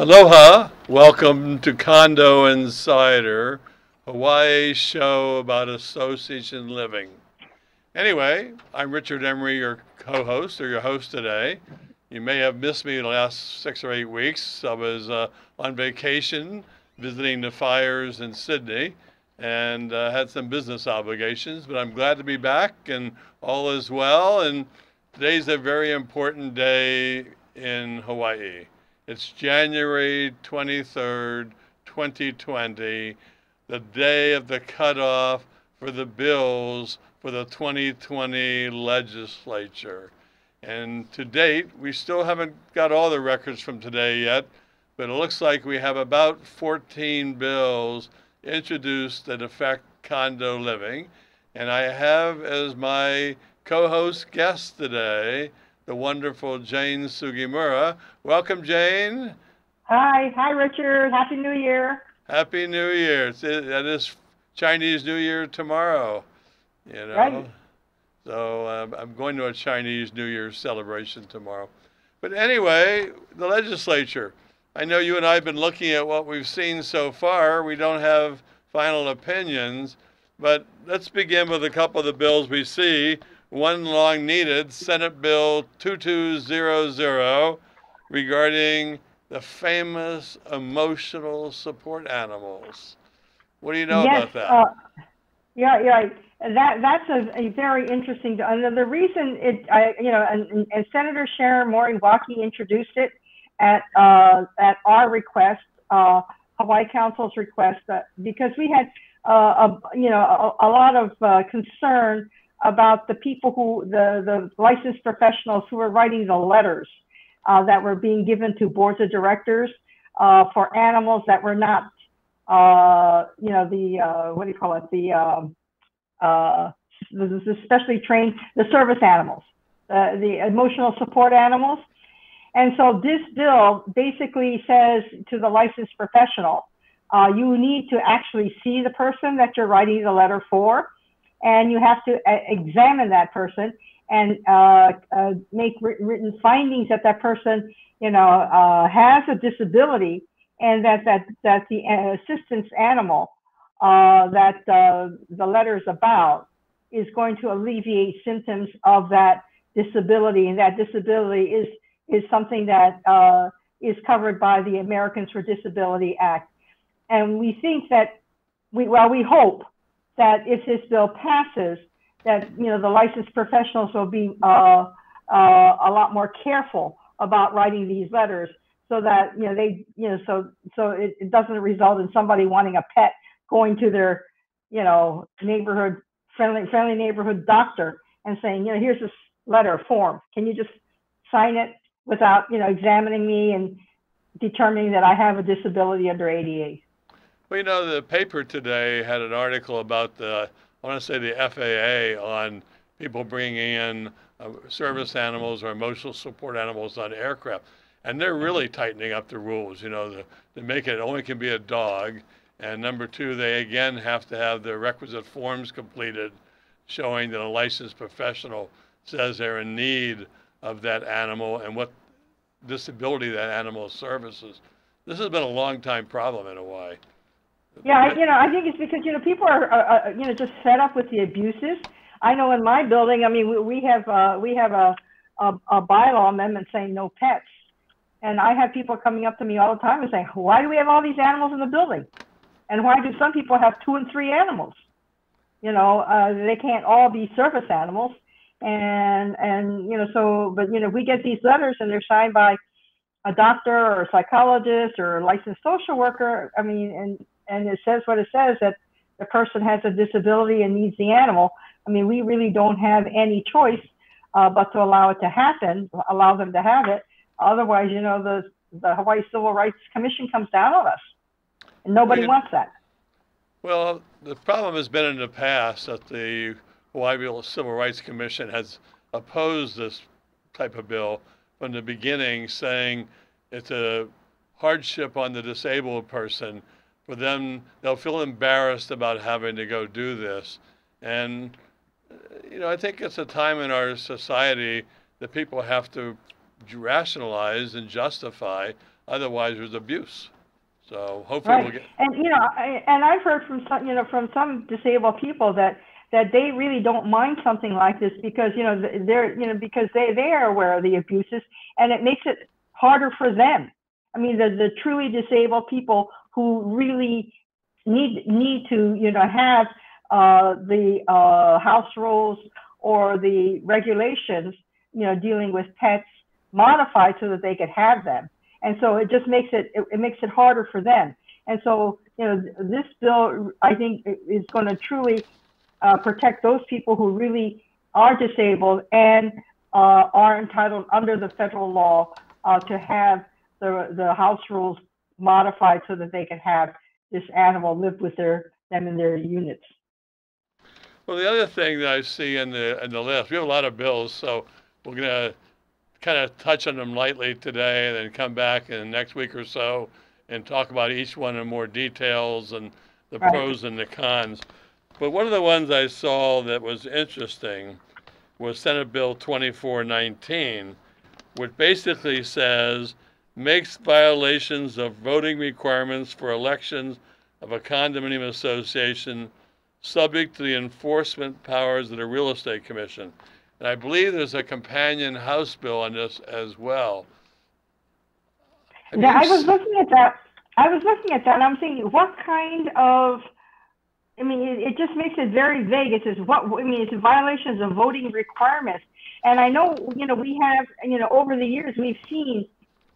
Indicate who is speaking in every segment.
Speaker 1: Aloha, welcome to Condo Insider, Hawaii show about association living. Anyway, I'm Richard Emery, your co-host or your host today. You may have missed me the last six or eight weeks. I was uh, on vacation visiting the fires in Sydney and uh, had some business obligations, but I'm glad to be back and all is well. And today's a very important day in Hawaii. It's January 23rd, 2020, the day of the cutoff for the bills for the 2020 legislature. And to date, we still haven't got all the records from today yet, but it looks like we have about 14 bills introduced that affect condo living. And I have as my co host guest today the wonderful Jane Sugimura. Welcome, Jane.
Speaker 2: Hi, hi, Richard. Happy New Year.
Speaker 1: Happy New Year. That is Chinese New Year tomorrow. You know.
Speaker 2: Right.
Speaker 1: So um, I'm going to a Chinese New Year celebration tomorrow. But anyway, the legislature. I know you and I have been looking at what we've seen so far. We don't have final opinions, but let's begin with a couple of the bills we see one long needed Senate Bill 2200 regarding the famous emotional support animals. What do you know
Speaker 2: yes,
Speaker 1: about that?
Speaker 2: Uh, yeah, yeah. That that's a, a very interesting. And the reason it, I, you know, and, and Senator Sharon Moriwaki introduced it at uh, at our request, uh, Hawaii Council's request, uh, because we had, uh, a, you know, a, a lot of uh, concern about the people who, the, the licensed professionals who were writing the letters uh, that were being given to boards of directors uh, for animals that were not, uh, you know, the, uh, what do you call it, the, um, uh, the, specially trained, the service animals, uh, the emotional support animals. And so this bill basically says to the licensed professional, you need to actually see the person that you're writing the letter for and you have to uh, examine that person and uh, uh, make written findings that that person, you know, uh, has a disability, and that that that the uh, assistance animal that the letter is about is going to alleviate symptoms of that disability, and that disability is is something that is covered by the Americans with Disability Act, and we think that we well we hope that if this bill passes, that you know the licensed professionals will be uh, uh, a lot more careful about writing these letters, so that you know they you know so so it, it doesn't result in somebody wanting a pet going to their you know neighborhood friendly friendly neighborhood doctor and saying you know here's this letter form can you just sign it without you know examining me and determining that I have a disability under ADA.
Speaker 1: Well, you know, the paper today had an article about the, I want to say the FAA on people bringing in uh, service animals or emotional support animals on aircraft. And they're really tightening up the rules, you know, the, to make it only can be a dog. And number two, they again have to have the requisite forms completed showing that a licensed professional says they're in need of that animal and what disability that animal services. This has been a long time problem in Hawaii.
Speaker 2: Yeah, you know, I think it's because you know people are, are, are you know just fed up with the abuses. I know in my building, I mean, we, we have uh, we have a, a a bylaw amendment saying no pets, and I have people coming up to me all the time and saying, why do we have all these animals in the building, and why do some people have two and three animals? You know, uh, they can't all be service animals, and and you know, so but you know, we get these letters and they're signed by a doctor or a psychologist or a licensed social worker. I mean, and and it says what it says that the person has a disability and needs the animal. I mean, we really don't have any choice uh, but to allow it to happen, allow them to have it. Otherwise, you know, the the Hawaii Civil Rights Commission comes down on us, and nobody wants that.
Speaker 1: Well, the problem has been in the past that the Hawaii Civil Rights Commission has opposed this type of bill from the beginning, saying it's a hardship on the disabled person for them, they'll feel embarrassed about having to go do this. And, you know, I think it's a time in our society that people have to rationalize and justify Otherwise, there's abuse. So hopefully
Speaker 2: right.
Speaker 1: we'll get.
Speaker 2: And you know, I, and I've heard from some, you know, from some disabled people that that they really don't mind something like this because you know they're you know because they they are aware of the abuses and it makes it harder for them. I mean, the the truly disabled people who really need need to you know have uh, the uh, house rules or the regulations you know dealing with pets modified so that they could have them and so it just makes it, it, it makes it harder for them. And so, you know, this bill, I think, is going to truly uh, protect those people who really are disabled and uh, are entitled under the federal law uh, to have the, the house rules modified so that they can have this animal live with their them in their units.
Speaker 1: Well, the other thing that I see in the in the list, we have a lot of bills, so we're gonna kind of touch on them lightly today and then come back in the next week or so and talk about each one in more details and the right. pros and the cons. But one of the ones I saw that was interesting was Senate Bill 2419, which basically says makes violations of voting requirements for elections of a condominium association subject to the enforcement powers of the real estate commission. And I believe there's a companion House bill on this as well.
Speaker 2: Yeah, I was looking at that. I was looking at that and I'm thinking, what kind of, I mean, it, it just makes it very vague. It says, what, I mean, it's violations of voting requirements. And I know, you know, we have, you know, over the years, we've seen,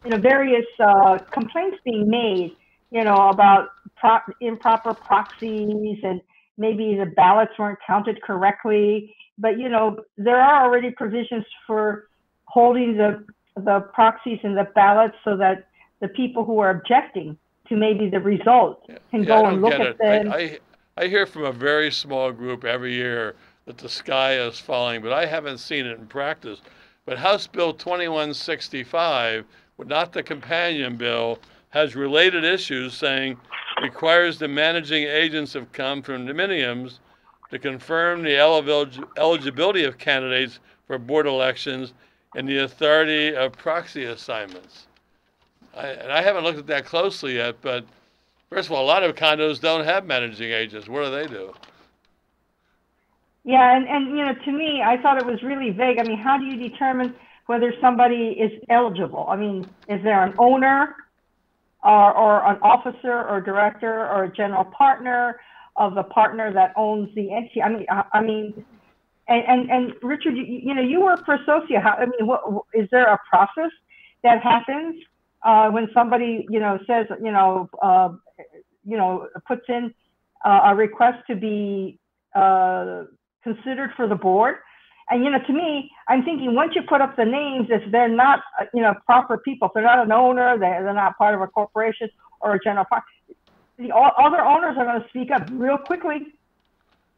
Speaker 2: you know, various uh, complaints being made, you know, about pro- improper proxies and maybe the ballots weren't counted correctly but you know there are already provisions for holding the the proxies and the ballots so that the people who are objecting to maybe the result can yeah, go and look at them.
Speaker 1: I, I, I hear from a very small group every year that the sky is falling, but I haven't seen it in practice. But House Bill 2165, not the companion bill, has related issues saying requires the managing agents of condominiums to confirm the eligibility of candidates for board elections and the authority of proxy assignments. I, and I haven't looked at that closely yet, but first of all, a lot of condos don't have managing agents. What do they do?
Speaker 2: Yeah, and, and you know, to me, I thought it was really vague. I mean, how do you determine whether somebody is eligible? I mean, is there an owner or, or an officer or director or a general partner of the partner that owns the entity. I mean, I, I mean, and, and, and Richard, you, you, know, you work for Associa. How, I mean, what, is there a process that happens uh, when somebody, you know, says, you know, uh, you know, puts in uh, a request to be uh, considered for the board? And you know, to me, I'm thinking once you put up the names, if they're not, uh, you know, proper people, if they're not an owner, they're, they're not part of a corporation or a general partner, the other owners are going to speak up real quickly.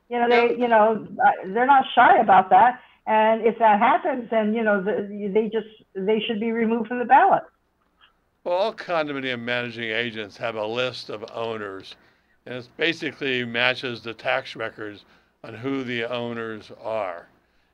Speaker 2: You know, they, you know, uh, they're not shy about that. And if that happens, then you know, the, they just they should be removed from the ballot.
Speaker 1: Well, all condominium managing agents have a list of owners, and it basically matches the tax records on who the owners are.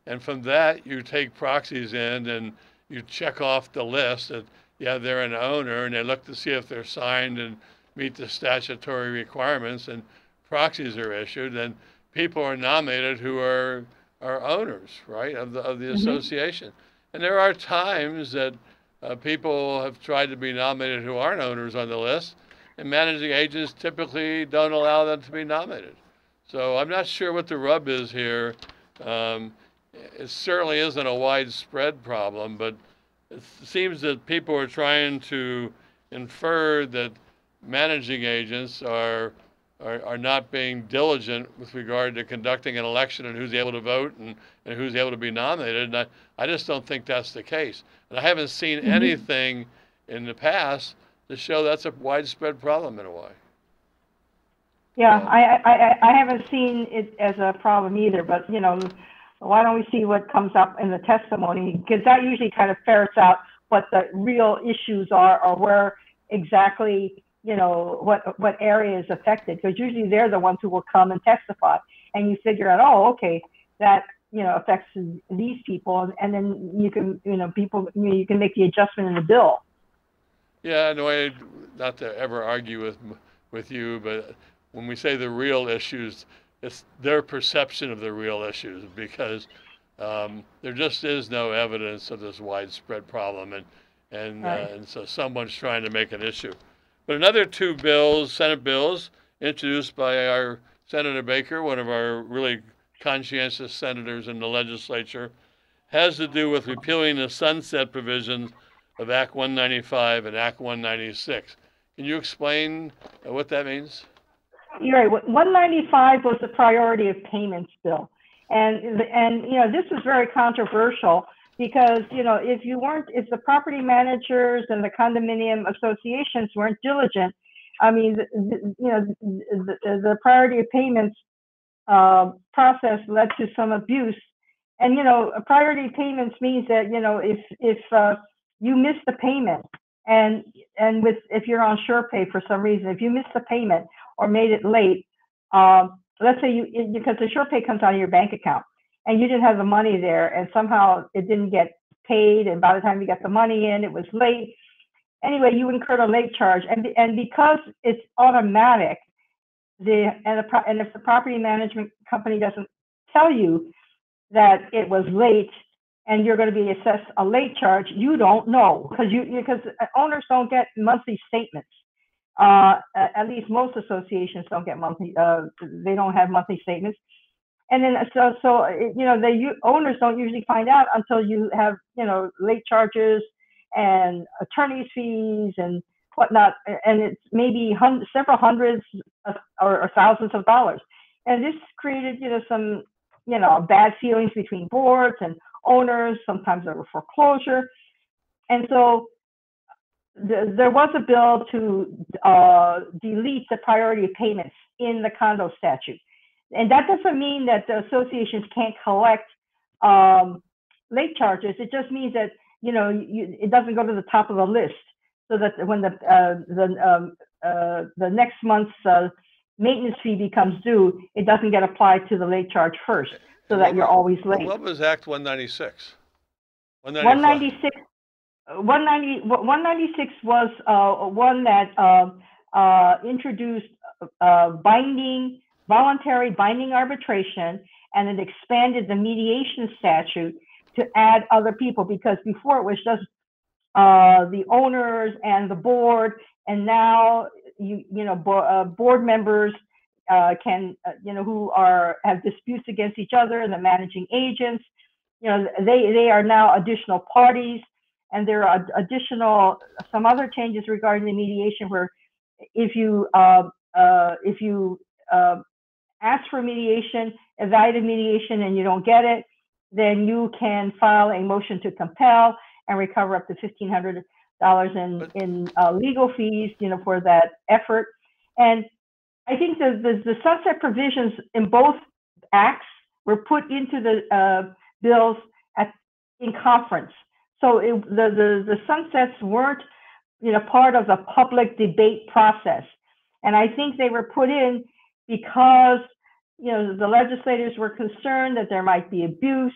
Speaker 1: And from that, you take proxies in and you check off the list that, yeah, they're an owner, and they look to see if they're signed and meet the statutory requirements and proxies are issued and people are nominated who are are owners, right, of the of the mm-hmm. association. And there are times that uh, people have tried to be nominated who aren't owners on the list, and managing agents typically don't allow them to be nominated. So I'm not sure what the rub is here. Um, it certainly isn't a widespread problem, but it seems that people are trying to infer that managing agents are, are, are not being diligent with regard to conducting an election and who's able to vote and, and who's able to be nominated. And I, I just don't think that's the case. And I haven't seen mm-hmm. anything in the past to show that's a widespread problem in a way.
Speaker 2: Yeah, I, I, I haven't seen it as a problem either, but you know, why don't we see what comes up in the testimony? Because that usually kind of ferrets out what the real issues are or where exactly you know what what area is affected. Because usually they're the ones who will come and testify. And you figure out oh okay that you know affects these people. And then you can you know people you, know, you can make the adjustment in the bill.
Speaker 1: Yeah, no, I, not to ever argue with with you, but when we say the real issues, it's their perception of the real issues because um, there just is no evidence of this widespread problem, and and, right. uh, and so someone's trying to make an issue. But another two bills, Senate bills, introduced by our Senator Baker, one of our really conscientious senators in the legislature, has to do with repealing the sunset provisions of Act 195 and Act 196. Can you explain uh, what that means?
Speaker 2: You're right. 195 was the priority of payments bill. And, and you know, this was very controversial because, you know, if you weren't, if the property managers and the condominium associations weren't diligent, I mean, you know, the, the priority of payments uh, process led to some abuse. And, you know, priority payments means that, you know, if, if uh, you miss the payment and, and with, if you're on SurePay for some reason, if you miss the payment or made it late, um, let's say you, because the SurePay comes out of your bank account and you didn't have the money there and somehow it didn't get paid and by the time you got the money in, it was late. Anyway, you incurred a late charge and, and because it's automatic, the, and, the, and if the property management company doesn't tell you that it was late and you're going to be assessed a late charge, you don't know because you because owners don't get monthly statements. Uh, at least most associations don't get monthly. Uh, they don't have monthly statements, and then so so you know the owners don't usually find out until you have you know late charges and attorney's fees and whatnot, and it's maybe hun- several hundreds of, or, or thousands of dollars. And this created you know some you know bad feelings between boards and owners. Sometimes there were foreclosure, and so there was a bill to uh, delete the priority of payments in the condo statute. And that doesn't mean that the associations can't collect um, late charges. It just means that, you know, you, it doesn't go to the top of the list so that when the, uh, the, um, uh, the next month's uh, maintenance fee becomes due, it doesn't get applied to the late charge first so that you're always late.
Speaker 1: What was Act 196?
Speaker 2: 196 190, 196 was uh, one that uh, uh, introduced uh, binding, voluntary binding arbitration, and it expanded the mediation statute to add other people because before it was just uh, the owners and the board, and now you you know bo uh, board members can you know who are have disputes against each other and the managing agents, you know they they are now additional parties and there are additional some other changes regarding the mediation where if you uh, uh, if you uh, ask for mediation, evaluate mediation, and you don't get it, then you can file a motion to compel and recover up to fifteen hundred dollars in in uh, legal fees, you know, for that effort. And I think the, the, the sunset provisions in both acts were put into the uh, bills at in conference. So it, the, the, the sunsets weren't, you know, part of the public debate process. And I think they were put in because, you know, the legislators were concerned that there might be abuse.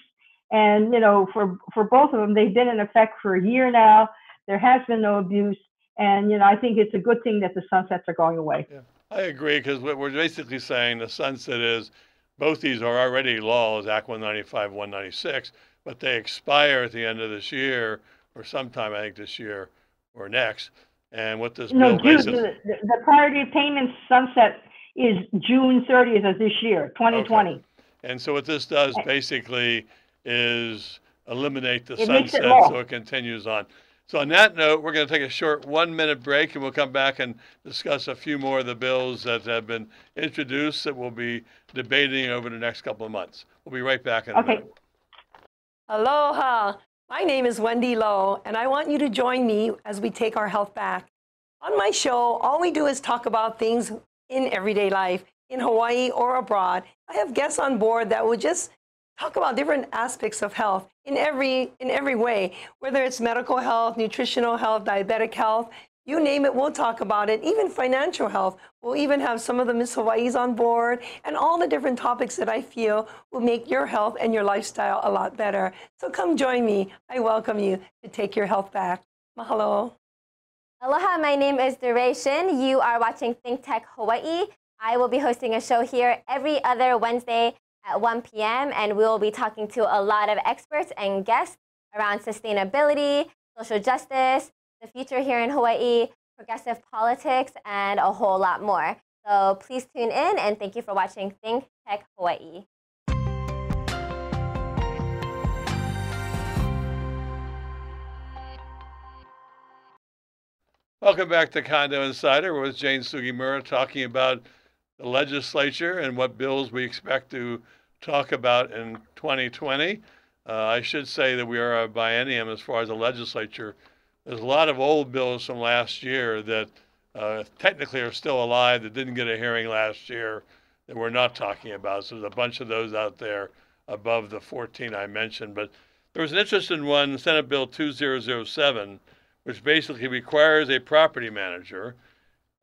Speaker 2: And, you know, for, for both of them, they've been in effect for a year now. There has been no abuse. And, you know, I think it's a good thing that the sunsets are going away.
Speaker 1: Yeah, I agree because what we're basically saying the sunset is both these are already laws, Act 195, 196 but they expire at the end of this year or sometime I think this year or next. And what this
Speaker 2: no,
Speaker 1: bill
Speaker 2: June, the, the priority payments sunset is June 30th of this year, 2020. Okay.
Speaker 1: And so what this does eh. basically is eliminate the it sunset it so it continues on. So on that note, we're going to take a short one-minute break, and we'll come back and discuss a few more of the bills that have been introduced that we'll be debating over the next couple of months. We'll be right back in a okay. minute.
Speaker 3: Aloha. My name is Wendy Lowe, and I want you to join me as we take our health back. On my show, all we do is talk about things in everyday life, in Hawaii or abroad. I have guests on board that will just talk about different aspects of health in every in every way, whether it's medical health, nutritional health, diabetic health, you name it, we'll talk about it. Even financial health. We'll even have some of the Miss Hawaii's on board and all the different topics that I feel will make your health and your lifestyle a lot better. So come join me. I welcome you to take your health back. Mahalo.
Speaker 4: Aloha, my name is Duration. You are watching Think Tech Hawaii. I will be hosting a show here every other Wednesday at 1 p.m., and we will be talking to a lot of experts and guests around sustainability, social justice, the future here in Hawaii, progressive politics, and a whole lot more. So please tune in, and thank you for watching Think Tech Hawaii.
Speaker 1: Welcome back to Condo Insider with Jane Sugimura talking about the legislature and what bills we expect to talk about in 2020. Uh, I should say that we are a biennium as far as the legislature. There's a lot of old bills from last year that uh, technically are still alive that didn't get a hearing last year that we're not talking about. So there's a bunch of those out there above the 14 I mentioned. But there was an interesting one, Senate Bill 2007 which basically requires a property manager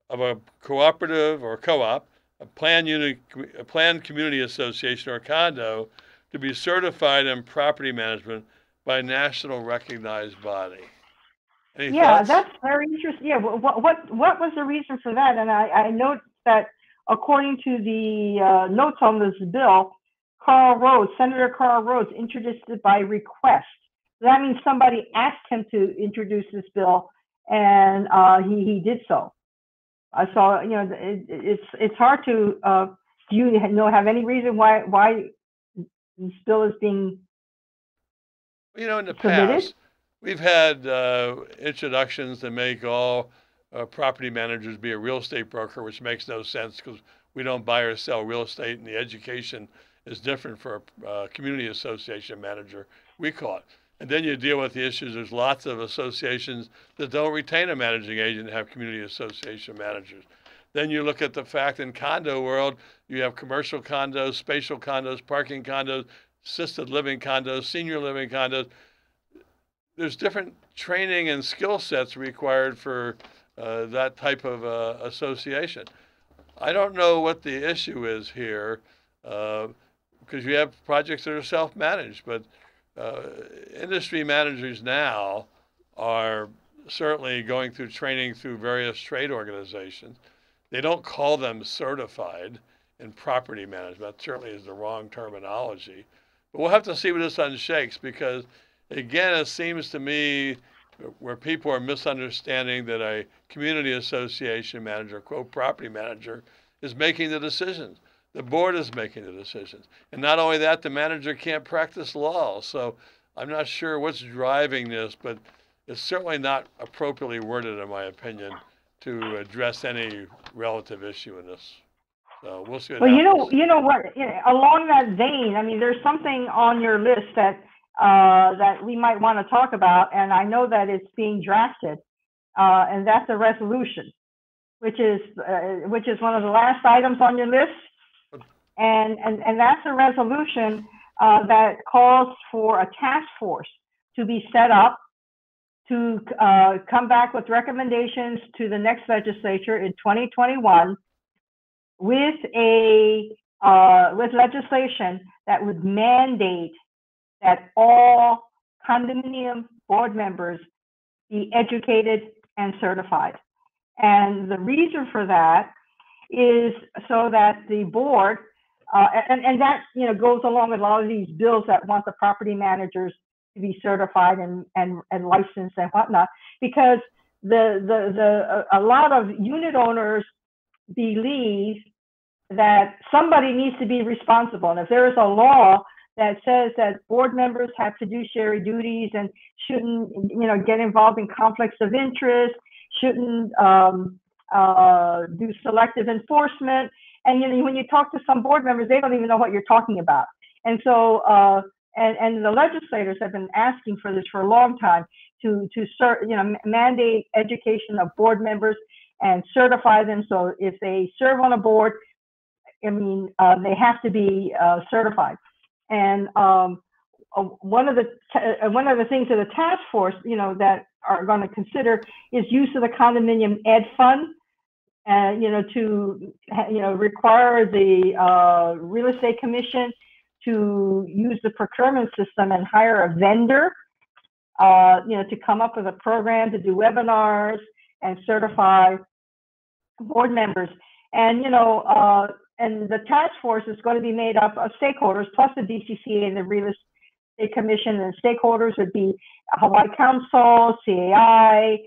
Speaker 1: of a cooperative or co-op, a planned, unit, a planned community association or condo to be certified in property management by a national recognized body.
Speaker 2: Any yeah, thoughts? that's very interesting. Yeah, what, what what was the reason for that? And I, I note that according to the uh, notes on this bill, Karl Rhoads, Senator Karl Rhoads, introduced it by request that means somebody asked him to introduce this bill, and uh, he he did so. I saw, you know, it, it's it's hard to. Uh, do you know have any reason why why this bill is being?
Speaker 1: You know, in the submitted? past, we've had uh, introductions that make all uh, property managers be a real estate broker, which makes no sense because we don't buy or sell real estate, and the education is different for a uh, community association manager. We call it. And then you deal with the issues. There's lots of associations that don't retain a managing agent and have community association managers. Then you look at the fact in condo world, you have commercial condos, spatial condos, parking condos, assisted living condos, senior living condos. There's different training and skill sets required for uh, that type of uh, association. I don't know what the issue is here because uh, you have projects that are self-managed, but uh, industry managers now are certainly going through training through various trade organizations. They don't call them certified in property management. That certainly is the wrong terminology. But we'll have to see what this unshakes because, again, it seems to me where people are misunderstanding that a community association manager, quote, property manager, is making the decisions. The board is making the decisions. And not only that, the manager can't practice law. So I'm not sure what's driving this, but it's certainly not appropriately worded, in my opinion, to address any relative issue in this. So we'll see.
Speaker 2: well, happens. you know, you know what? Along that vein, I mean, there's something on your list that uh, that we might want to talk about, and I know that it's being drafted, uh, and that's a resolution, which is uh, which is one of the last items on your list. And, and, and that's a resolution uh, that calls for a task force to be set up to uh, come back with recommendations to the next legislature in 2021 with a with legislation that would mandate that all condominium board members be educated and certified. And the reason for that is so that the board uh, and, and that you know goes along with a lot of these bills that want the property managers to be certified and, and, and licensed and whatnot, because the, the, the, a lot of unit owners believe that somebody needs to be responsible. And if there is a law that says that board members have fiduciary duties and shouldn't, you know, get involved in conflicts of interest, shouldn't um, uh, do selective enforcement, and you know, when you talk to some board members, they don't even know what you're talking about. And so, uh, and, and the legislators have been asking for this for a long time to to cert, you know mandate education of board members and certify them. So if they serve on a board, I mean uh, they have to be uh, certified. And um, uh, one of the uh, one of the things that the task force, you know, that are going to consider is use of the condominium ed fund and you know to you know require the uh, real estate commission to use the procurement system and hire a vendor uh, you know to come up with a program to do webinars and certify board members. And, you know, uh, and the task force is going to be made up of stakeholders plus the DCCA and the Real Estate Commission. And stakeholders would be Hawaii Council, CAI,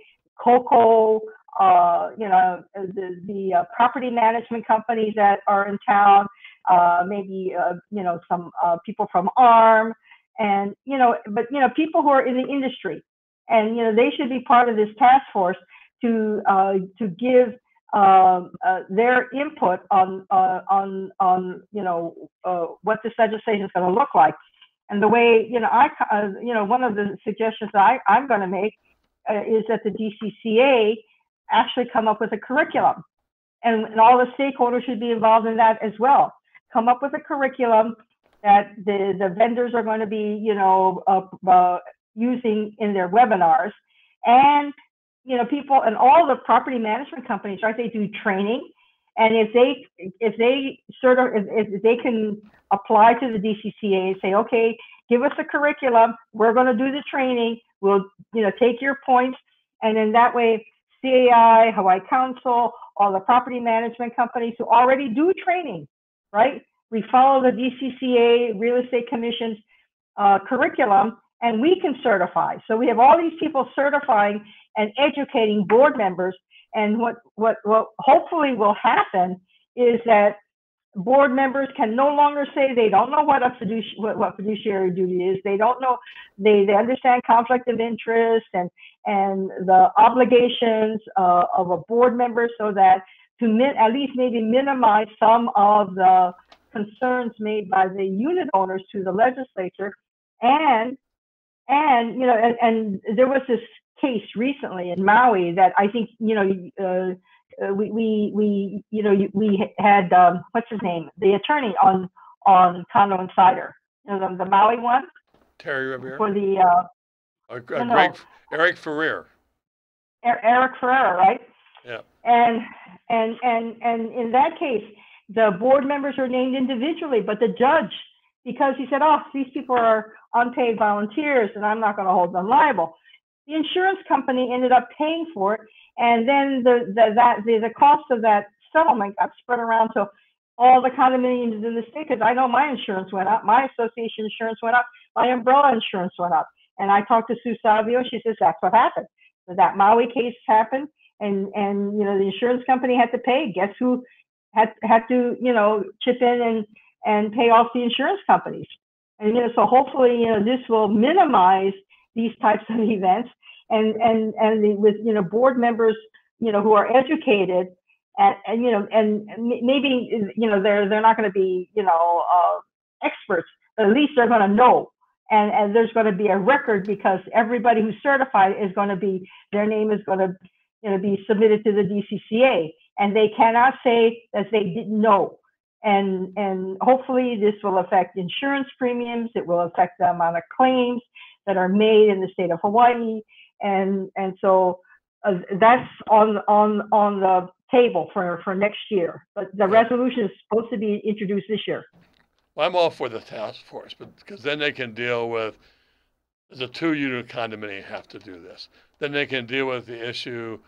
Speaker 2: COCO, uh, you know, the, the uh, property management companies that are in town, uh, maybe, uh, you know, some uh, people from ARM, and, you know, but, you know, people who are in the industry. And, you know, they should be part of this task force to, uh, to give um, uh, their input on uh, on on you know uh, what this legislation is going to look like, and the way you know I uh, you know one of the suggestions I, I'm going to make uh, is that the DCCA actually come up with a curriculum, and, and all the stakeholders should be involved in that as well. Come up with a curriculum that the the vendors are going to be you know uh, using in their webinars, and you know, people and all the property management companies, right? They do training, and if they if they sort of if, if they can apply to the DCCA and say, okay, give us a curriculum, we're going to do the training, we'll you know take your points, and then that way, CAI, Hawaii Council, all the property management companies who already do training, right? We follow the DCCA Real Estate Commission's uh, curriculum, and we can certify. So we have all these people certifying and educating board members. And what, what, what hopefully will happen is that board members can no longer say they don't know what a fiduciary, what, what, fiduciary duty is. They don't know, they, they understand conflict of interest and, and the obligations uh, of a board member so that to min, at least maybe minimize some of the concerns made by the unit owners to the legislature and and you know and, and there was this case recently in Maui that I think you know uh, uh, we we we you know we had um, what's his name? The attorney on on Condo Insider. You know, the, the Maui one?
Speaker 1: Terry Rivera
Speaker 2: for the uh,
Speaker 1: uh, Eric Ferrer.
Speaker 2: Eric Ferrer right?
Speaker 1: Yeah.
Speaker 2: And and and and in that case the board members are named individually but the judge because he said oh these people are unpaid volunteers and I'm not going to hold them liable the insurance company ended up paying for it, and then the the that the, the cost of that settlement got spread around to all the condominiums in the state. Because I know my insurance went up, my association insurance went up, my umbrella insurance went up, and I talked to Sue Savio. She says that's what happened. So that Maui case happened, and and you know the insurance company had to pay. Guess who had had to you know chip in and and pay off the insurance companies. And you know so hopefully you know this will minimize these types of events. And and and with you know board members you know who are educated and, and you know and maybe you know they're they're not going to be you know uh, experts but at least they're going to know. And and there's going to be a record because everybody who's certified is going to be their name is going to you know be submitted to the DCCA and they cannot say that they didn't know. And and hopefully this will affect insurance premiums it will affect the amount of claims that are made in the state of Hawaii, and and so uh, that's on on on the table for for next year. But the resolution is supposed to be introduced this year.
Speaker 1: Well, I'm all for the task force, but because then they can deal with the two unit condominium have to do this. Then they can deal with the issue.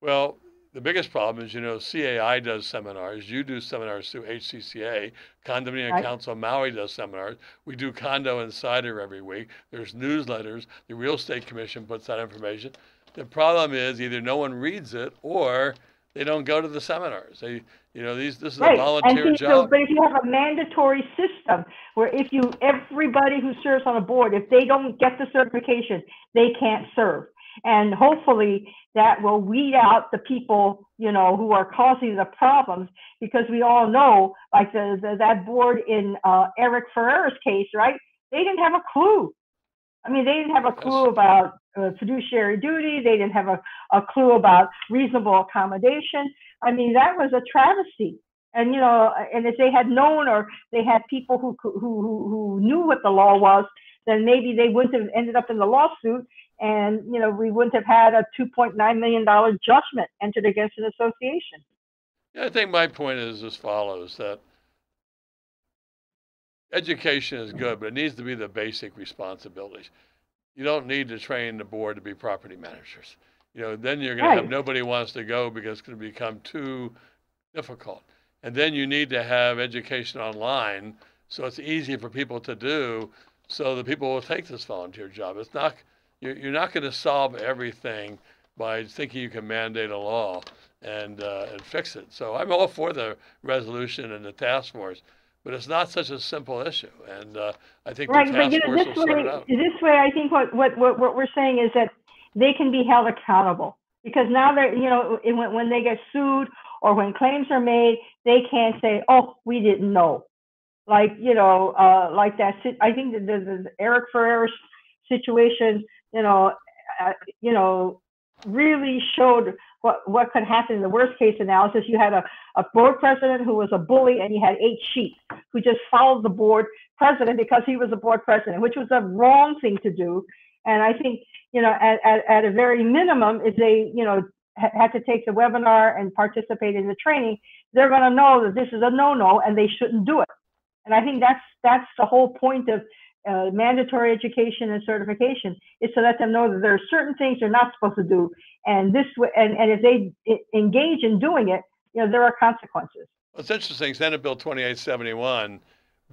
Speaker 1: Well, the biggest problem is, you know, CAI does seminars. You do seminars through HCCA. Condominium right. Council Maui does seminars. We do Condo Insider every week. There's newsletters. The Real Estate Commission puts out information. The problem is either no one reads it or they don't go to the seminars. They, you know, these this is right. a volunteer
Speaker 2: and
Speaker 1: job. So,
Speaker 2: but if you have a mandatory system where if you everybody who serves on a board, if they don't get the certification, they can't serve and hopefully that will weed out the people you know who are causing the problems. Because we all know like the, the that board in uh, Eric Ferrer's case right? They didn't have a clue. I mean they didn't have a clue about uh, fiduciary duty. They didn't have a, a clue about reasonable accommodation. I mean that was a travesty. And you know and if they had known or they had people who who who, who knew what the law was then maybe they wouldn't have ended up in the lawsuit and you know we wouldn't have had a 2.9 million dollar judgment entered against an association.
Speaker 1: Yeah, I think my point is as follows: that education is good, but it needs to be the basic responsibilities. You don't need to train the board to be property managers. you know, then you're going
Speaker 2: Right.
Speaker 1: to have nobody wants to go because it's going to become too difficult. And then you need to have education online so it's easy for people to do so the people will take this volunteer job. It's not, you're, you're not going to solve everything by thinking you can mandate a law and, uh, and fix it. So I'm all for the resolution and the task force, but it's not such a simple issue. And uh, I think
Speaker 2: Right,
Speaker 1: the
Speaker 2: but
Speaker 1: task
Speaker 2: you know,
Speaker 1: force
Speaker 2: this
Speaker 1: will sort
Speaker 2: way,
Speaker 1: it out.
Speaker 2: this way, I think what, what, what, what we're saying is that they can be held accountable. Because now they're, you know, when, when they get sued or when claims are made, they can't say, oh, we didn't know. Like, you know, uh, like that, I think the, the, the Eric Ferrer situation, you know, uh, you know, really showed what, what could happen in the worst case analysis. You had a, a board president who was a bully and you had eight sheep who just followed the board president because he was a board president, which was a wrong thing to do. And I think, you know, at, at, at a very minimum, if they, you know, ha- had to take the webinar and participate in the training, they're going to know that this is a no-no and they shouldn't do it. And I think that's that's the whole point of uh, mandatory education and certification is to let them know that there are certain things they're not supposed to do, and this and, and if they engage in doing it, you know, there are consequences.
Speaker 1: Well, It's interesting. Senate Bill 2871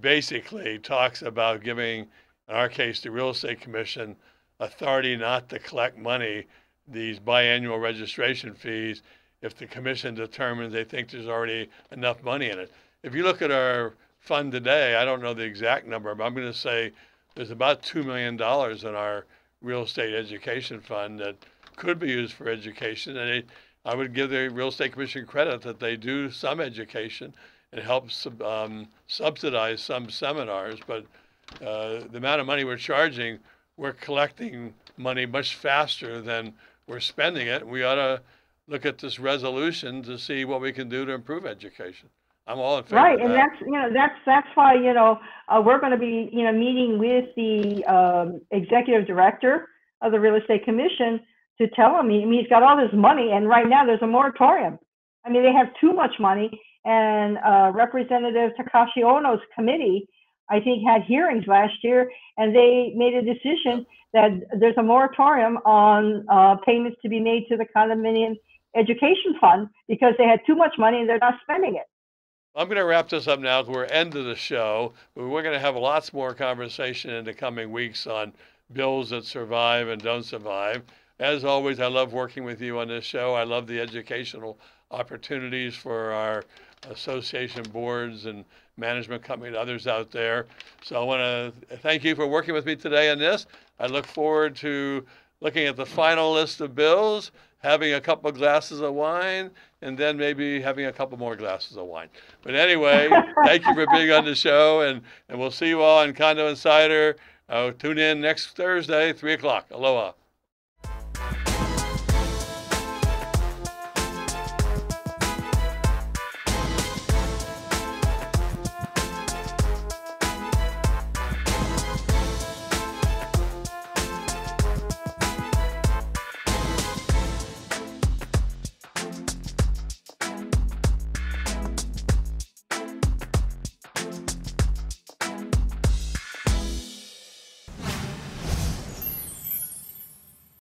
Speaker 1: basically talks about giving, in our case, the Real Estate Commission authority not to collect money, these biannual registration fees, if the commission determines they think there's already enough money in it. If you look at our fund today, I don't know the exact number, but I'm going to say there's about $2 million in our real estate education fund that could be used for education. And it, I would give the Real Estate Commission credit that they do some education and help sub- um, subsidize some seminars. But uh, the amount of money we're charging, we're collecting money much faster than we're spending it. We ought to look at this resolution to see what we can do to improve education. I'm all in favor
Speaker 2: Right, and
Speaker 1: that.
Speaker 2: that's, you know, that's, that's why, you know, uh, we're gonna be, you know, meeting with the, um, executive director of the real estate commission to tell him, he, I mean, he's got all this money, and right now there's a moratorium. I mean, they have too much money, and, uh, Representative Takashi Ohno's committee, I think, had hearings last year, and they made a decision that there's a moratorium on, uh, payments to be made to the condominium education fund, because they had too much money and they're not spending it.
Speaker 1: I'm going to wrap this up now. We're end of the show. We're going to have lots more conversation in the coming weeks on bills that survive and don't survive. As always, I love working with you on this show. I love the educational opportunities for our association boards and management company and others out there. So I want to thank you for working with me today on this. I look forward to looking at the final list of bills, having a couple of glasses of wine, and then maybe having a couple more glasses of wine. But anyway, thank you for being on the show, and, and we'll see you all on Condo Insider. Uh, tune in next Thursday, 3 o'clock. Aloha.